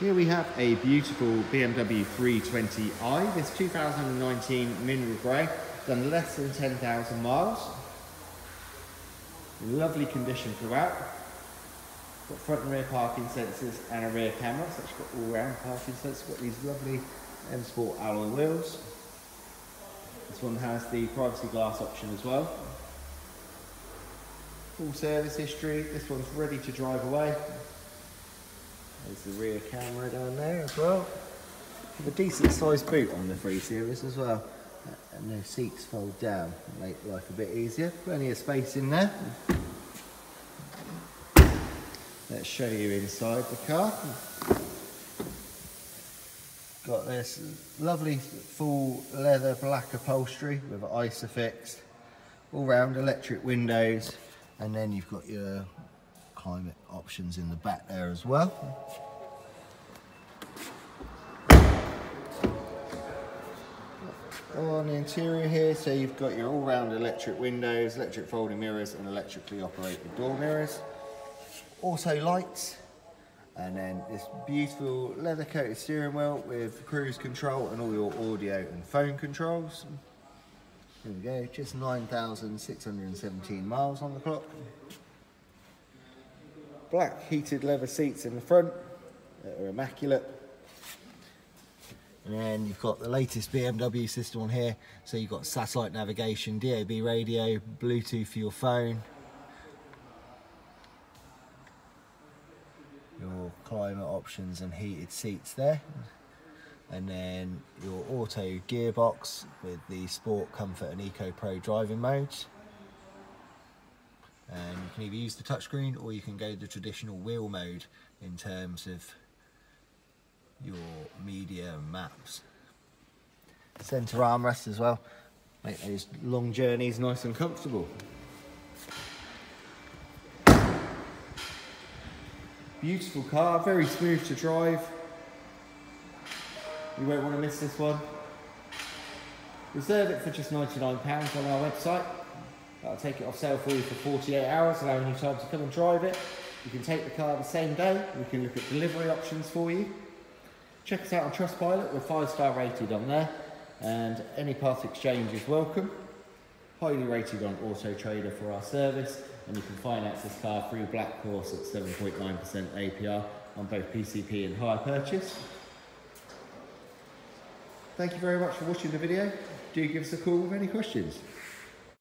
Here we have a beautiful BMW 320i. This 2019 mineral grey, done less than 10,000 miles. Lovely condition throughout. Got front and rear parking sensors and a rear camera, so it's got all round parking sensors. Got these lovely M Sport alloy wheels. This one has the privacy glass option as well. Full service history. This one's ready to drive away. There's the rear camera down there as well. Have a decent sized boot on the 3 Series as well. And the seats fold down, make life a bit easier. Plenty of space in there. Let's show you inside the car. Got this lovely full leather black upholstery with Isofix, all round electric windows, and then you've got your climate options in the back there as well. On the interior here, so you've got your all-round electric windows, electric folding mirrors and electrically operated door mirrors. Also lights, and then this beautiful leather coated steering wheel with cruise control and all your audio and phone controls. Here we go, just 9,617 miles on the clock. Black heated leather seats in the front that are immaculate. And then you've got the latest BMW system on here. So you've got satellite navigation, DAB radio, Bluetooth for your phone. Your climate options and heated seats there. And then your auto gearbox with the Sport, Comfort and Eco Pro driving modes and you can either use the touchscreen or you can go the traditional wheel mode in terms of your media maps. Centre armrest as well, make those long journeys nice and comfortable. Beautiful car, very smooth to drive. You won't want to miss this one. Reserve it for just £99 on our website. That'll take it off sale for you for 48 hours, allowing you time to come and drive it. You can take the car the same day. We can look at delivery options for you. Check us out on Trustpilot. We're five star rated on there. And any part exchange is welcome. Highly rated on Auto Trader for our service. And you can finance this car through Black Horse at 7.9% APR on both PCP and hire purchase. Thank you very much for watching the video. Do give us a call with any questions.